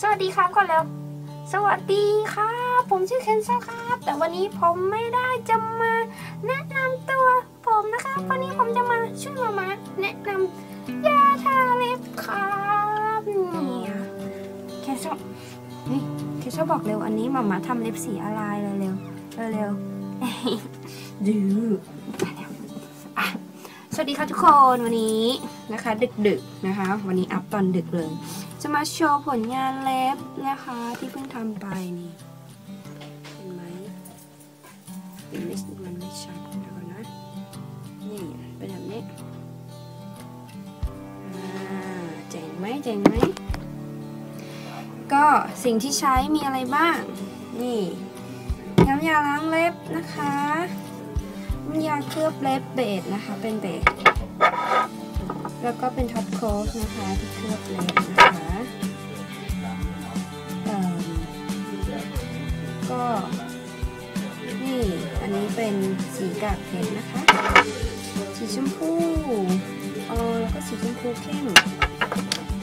สวัสดีครับก่อนแล้ว สวัสดีครับ ผมชื่อเคนซ่าครับ แต่วันนี้ผมไม่ได้จะมาแนะนำตัวผมนะครับ วันนี้ผมจะมาช่วยมามาแนะนำยาทาเล็บครับเนี่ยเคนซ่านี่เคนซ่าบอกเร็วอันนี้มามาทำเล็บสีอะไรเร็วเร็วเร็วเร็วๆดื้อสวัสดีค่ะทุกคนวันนี้นะคะ ดึกๆนะคะ วันนี้อัพตอนดึกเลย จะมาโชว์ผลงานเล็บนะคะที่เพิ่งทำไปนี่ เห็นไหมมันไม่มันไม่ชัดเดี๋ยวก่อนนะ นี่เป็นแบบนี้อ่าเจ๋งไหมเจ๋งไหม ก็สิ่งที่ใช้มีอะไรบ้าง นี่น้ำยาล้างเล็บนะคะน้ำยาเคลือบเล็บ base นะคะ เป็น base แล้วก็เป็น top coat นะคะที่เคลือบเล็บนะคะก็นี่อันนี้เป็นสีกากเพชรนะคะ สีชมพูเออแล้วก็สีชมพูเข้ม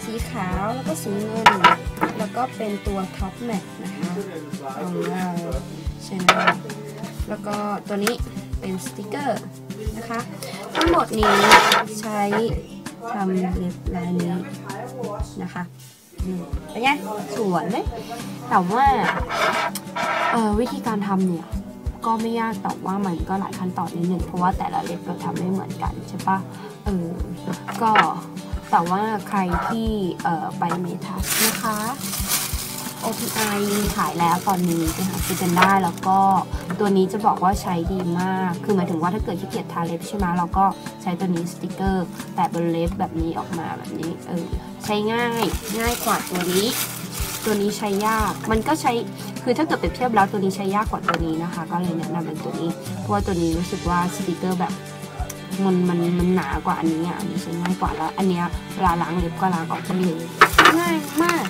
สีขาวแล้วก็สีเงิน แล้วก็เป็นตัว top matte นะคะของเราใช่ไหมแล้วก็ตัวนี้เป็นสติกเกอร์นะคะ ทั้งหมดนี้ใช้ ทำเล็บลายนี้นะคะเป็นไงสวยไหมแต่ว่าเออวิธีการทำเนี่ยก็ไม่ยากแต่ว่ามันก็หลายขั้นตอนนิดนึงเพราะว่าแต่ละเล็บเราทำไม่เหมือนกันใช่ปะเออก็แต่ว่าใครที่เออไปเมทัสนะคะ OPI ขายแล้วตอนนี้ไปหาซื้อกันได้แล้วก็ตัวนี้จะบอกว่าใช้ดีมาก คือหมายถึงว่าถ้าเกิดขี้เกียจทาเล็บใช่ไหมเราก็ใช้ตัวนี้สติกเกอร์แปะบนเล็บแบบนี้ออกมาแบบนี้เออใช้ง่ายง่ายกว่าตัวนี้ ตัวนี้ใช้ยาก มันก็ใช้คือถ้าเกิดเปรียบเทียบแล้วตัวนี้ใช้ยากกว่าตัวนี้นะคะ ก็เลยแนะนำเป็นตัวนี้ เพราะว่าตัวนี้รู้สึกว่าสติกเกอร์แบบมันมันมันหนากว่าอันนี้อะอันนี้ใช้ง่ายกว่าแล้ว อันเนี้ยเวลาล้างเล็บก็ล้างออกได้เลยง่ายมาก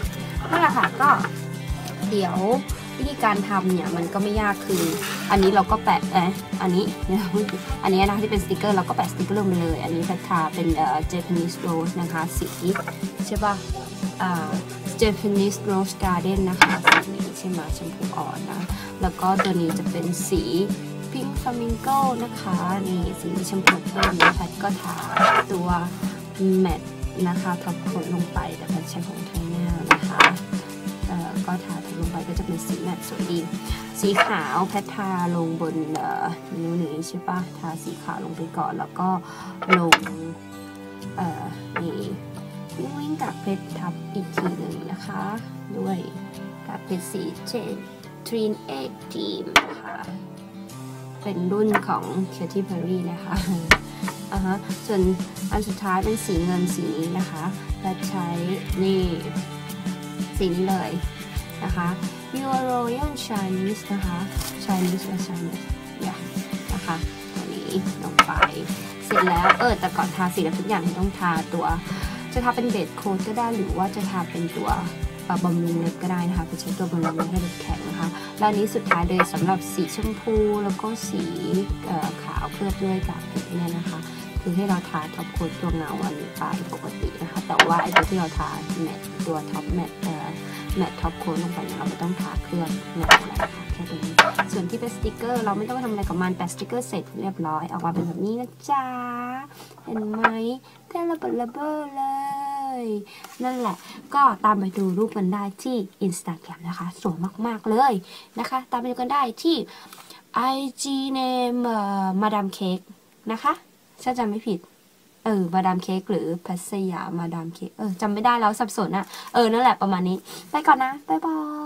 นั่นแหละค่ะก็ เดี๋ยววิธีการทำเนี่ยมันก็ไม่ยากคือ อันนี้เราก็แปะเอะอันนี้ อันนี้นะคะที่เป็นสติกเกอร์เราก็แปะสติกเกอร์ลงไปเลย อันนี้แพทาเป็นเอ่อ Japanese Rose นะคะ สีใช่ป่ะอ่า Japanese Rose Garden นะคะสีนี้ใช่ไหมชมพูอ่อนนะ แล้วก็ตัวนี้จะเป็นสี Pink Flamingo นะคะ นี่สีชมพูเข้มนะแพทก็ทาตัวแมตนะคะท็อปโค้ดลงไปแต่แพทใช้ของไทยหน้านะคะเอ่อก็ทา ลงไปก็จะเป็นสีแมตสวยดี สีขาวแพททาลงบนเอ่อนิ้วนี้ใช่ปะทาสีขาวลงไปก่อนแล้วก็ลงเอ่อนี่วิ่งวิ่งกับเพชรทับอีกทีหนึ่งนะคะ ด้วยกับเพชรสีเจนทรีนเอ็กทีมนะคะเป็นรุ่นของ Katy Perry นะคะอ่าฮะส่วนอันสุดท้ายเป็นสีเงินสีนี้นะคะและใช้นี่สีนี้เลย นะคะ Your Royal Chinese นะคะ Chinese และ Chinese เนี่ยนะคะตัวนี้ลงไป เสร็จแล้วเออแต่ก่อนทาสีแล้วทุกอย่างต้องทาตัวจะทาเป็น base coat ก็ได้หรือว่าจะทาเป็นตัวบำรุงเล็บก็ได้นะคะคือใช้ตัวบำรุงเล็บให้เล็บแข็งนะคะและอันนี้สุดท้ายเลยสำหรับสีชมพูแล้วก็สีขาวเคลือบด้วยกากเนี่ยนะคะ คือให้เราทา top coat ตัวเงาอันนี้ไปปกตินะคะ แต่ว่าไอ้ตัวที่เราทา matte ตัว top matte เอ่อ matte top coat ลงไปเราไม่ต้องทาเคลือบเงาอะไรนะคะแค่ตรงนี้ส่วนที่เป็นสติกเกอร์เราไม่ต้องทำอะไรกับมันแต่สติกเกอร์เสร็จเรียบร้อยออกมาเป็นแบบนี้นะจ๊ะเห็นไหมเท่ระเบิดระเบ้อเลยนั่นแหละก็ตามไปดูรูปกันได้ที่ Instagram นะคะสวยมากๆเลยนะคะ ตามไปดูกันได้ที่ IG name มาดามเค้กนะคะถ้าจำไม่ผิด เออมาดามเค้กหรือพัสยามาดามเค้กเออจำไม่ได้แล้วสับสนอะเออนั่นแหละประมาณนี้ ไปก่อนนะ บ๊ายบาย